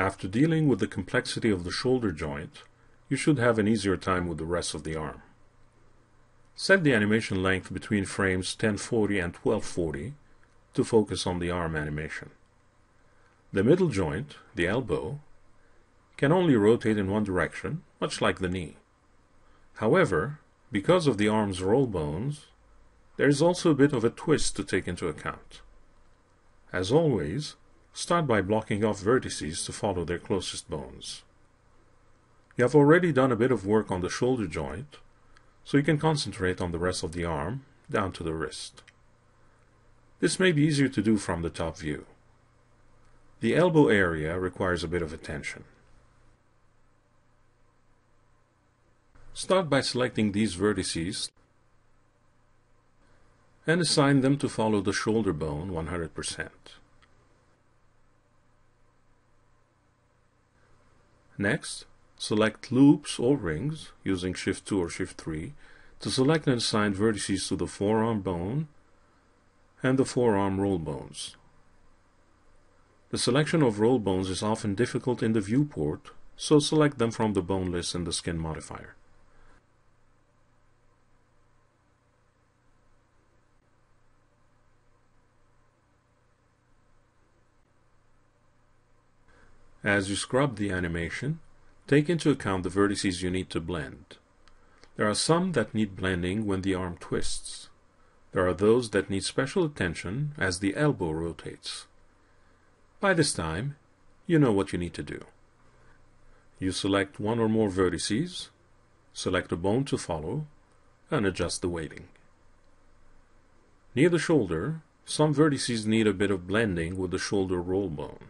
After dealing with the complexity of the shoulder joint, you should have an easier time with the rest of the arm. Set the animation length between frames 1040 and 1240 to focus on the arm animation. The middle joint, the elbow, can only rotate in one direction, much like the knee. However, because of the arm's roll bones, there is also a bit of a twist to take into account. As always, start by blocking off vertices to follow their closest bones. You have already done a bit of work on the shoulder joint, so you can concentrate on the rest of the arm down to the wrist. This may be easier to do from the top view. The elbow area requires a bit of attention. Start by selecting these vertices and assign them to follow the shoulder bone 100%. Next, select loops or rings using Shift 2 or Shift 3 to select and assign vertices to the forearm bone and the forearm roll bones. The selection of roll bones is often difficult in the viewport, so select them from the bone list in the skin modifier. As you scrub the animation, take into account the vertices you need to blend. There are some that need blending when the arm twists. There are those that need special attention as the elbow rotates. By this time, you know what you need to do. You select one or more vertices, select a bone to follow, and adjust the weighting. Near the shoulder, some vertices need a bit of blending with the shoulder roll bone.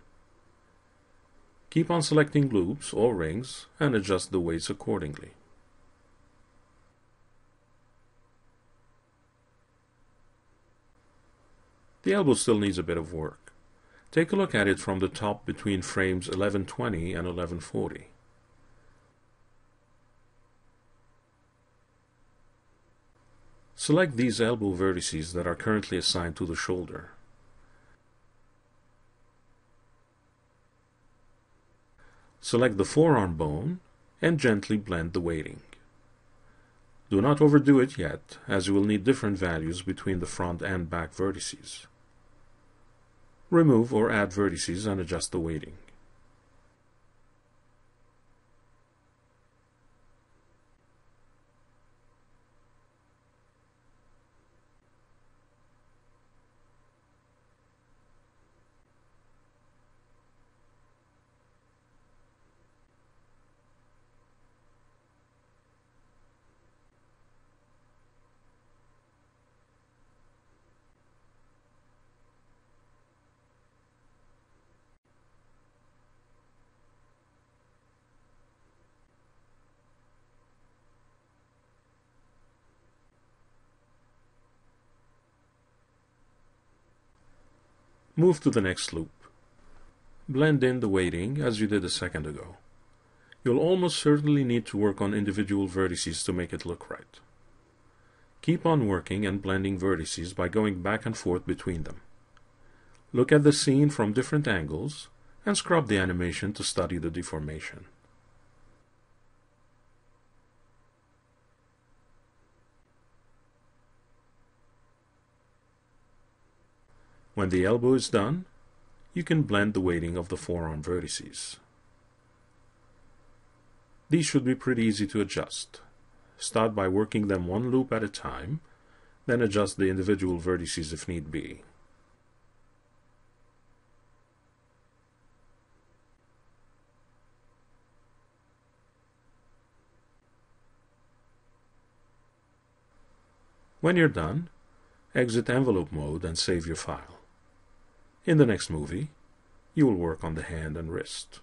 Keep on selecting loops or rings and adjust the weights accordingly. The elbow still needs a bit of work. Take a look at it from the top between frames 1120 and 1140. Select these elbow vertices that are currently assigned to the shoulder. Select the forearm bone and gently blend the weighting. Do not overdo it yet, as you will need different values between the front and back vertices. Remove or add vertices and adjust the weighting. Move to the next loop. Blend in the weighting as you did a second ago. You'll almost certainly need to work on individual vertices to make it look right. Keep on working and blending vertices by going back and forth between them. Look at the scene from different angles and scrub the animation to study the deformation. When the elbow is done, you can blend the weighting of the forearm vertices. These should be pretty easy to adjust. Start by working them one loop at a time, then adjust the individual vertices if need be. When you're done, exit envelope mode and save your file. In the next movie, you will work on the hand and wrist.